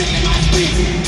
Sticking my speech.